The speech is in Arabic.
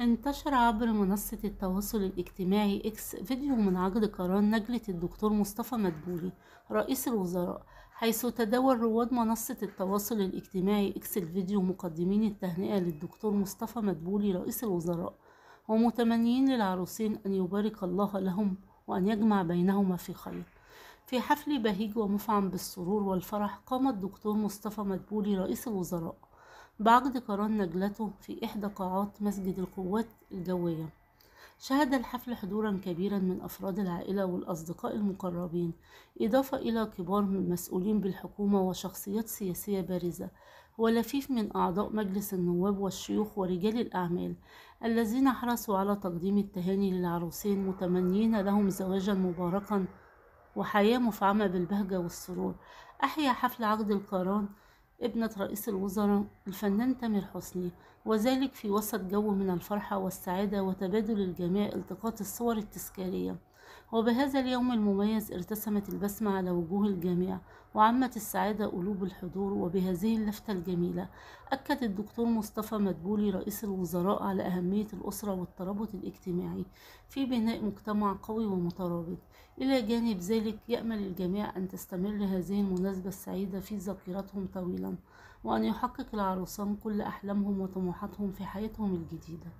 انتشر عبر منصة التواصل الاجتماعي إكس فيديو من عقد قران نجلة الدكتور مصطفى مدبولي رئيس الوزراء حيث تداول رواد منصة التواصل الاجتماعي إكس الفيديو مقدمين التهنئة للدكتور مصطفى مدبولي رئيس الوزراء ومتمنيين للعروسين أن يبارك الله لهم وأن يجمع بينهما في خير. في حفل بهيج ومفعم بالسرور والفرح قام الدكتور مصطفى مدبولي رئيس الوزراء بعقد قرار نجلته في إحدى قاعات مسجد القوات الجوية شهد الحفل حضورا كبيرا من أفراد العائلة والأصدقاء المقربين إضافة إلى كبار من المسؤولين بالحكومة وشخصيات سياسية بارزة ولفيف من أعضاء مجلس النواب والشيوخ ورجال الأعمال الذين حرصوا على تقديم التهاني للعروسين متمنين لهم زواجا مباركا وحياة مفعمة بالبهجة والسرور. أحيا حفل عقد القران ابنة رئيس الوزراء الفنان تامر حسني وذلك في وسط جو من الفرحة والسعادة وتبادل الجميع التقاط الصور التذكارية. وبهذا اليوم المميز ارتسمت البسمة على وجوه الجميع وعمت السعادة قلوب الحضور وبهذه اللفتة الجميلة. أكد الدكتور مصطفى مدبولي رئيس الوزراء على أهمية الأسرة والترابط الاجتماعي في بناء مجتمع قوي ومترابط. إلى جانب ذلك يأمل الجميع أن تستمر هذه المناسبة السعيدة في ذاكرتهم طويلا وأن يحقق العروسان كل أحلامهم وطموحاتهم في حياتهم الجديدة.